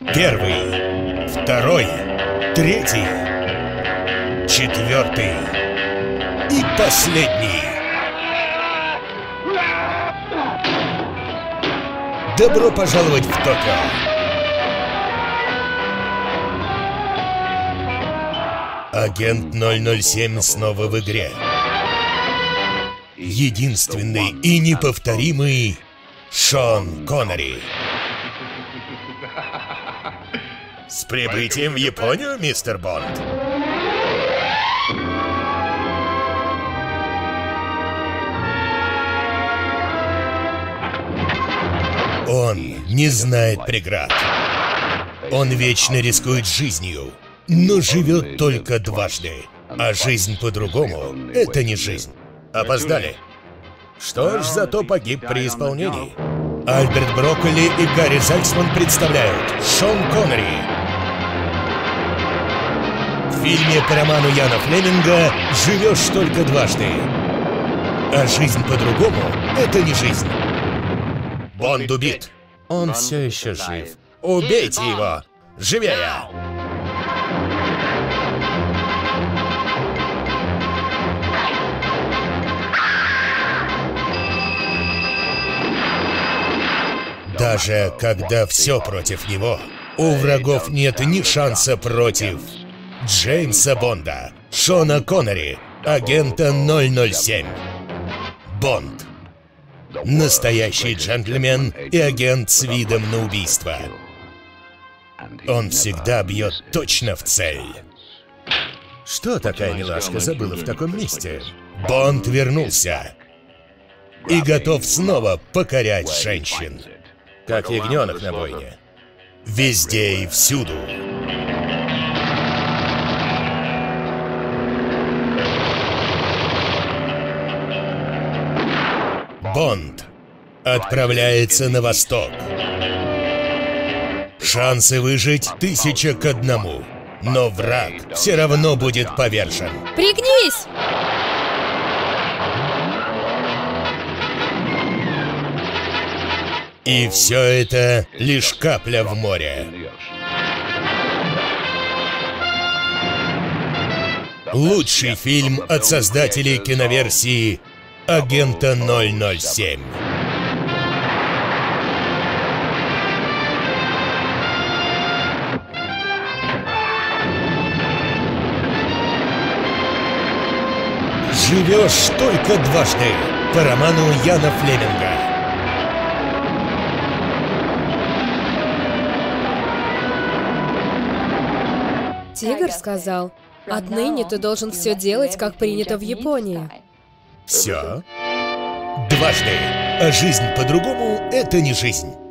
Первый, второй, третий, четвертый и последний. Добро пожаловать в Токио! Агент 007 снова в игре. Единственный и неповторимый Шон Коннери. С прибытием в Японию, мистер Бонд. Он не знает преград. Он вечно рискует жизнью, но живет только дважды. А жизнь по-другому — это не жизнь. Опоздали. Что ж, зато погиб при исполнении. Альберт Брокколи и Гарри Зальцман представляют Шон Коннери. В фильме по роману Яна Флеминга «Живешь только дважды». А жизнь по-другому — это не жизнь. Бонд убит. Он все еще жив. Убейте его! Живее! Даже когда все против него, у врагов нет ни шанса против Джеймса Бонда, Шона Коннери, агента 007. Бонд. Настоящий джентльмен и агент с видом на убийство. Он всегда бьет точно в цель. Что такая милашка забыла в таком месте? Бонд вернулся и готов снова покорять женщин. Как ягненок на бойне. Везде и всюду. Бонд отправляется на восток. Шансы выжить тысяча к одному. Но враг все равно будет повержен. Пригнись! И все это лишь капля в море. Лучший фильм от создателей киноверсии «Агента 007». «Живешь только дважды» по роману Яна Флеминга. Тигр сказал, отныне ты должен все делать, как принято в Японии. Все? Дважды. А жизнь по-другому — это не жизнь.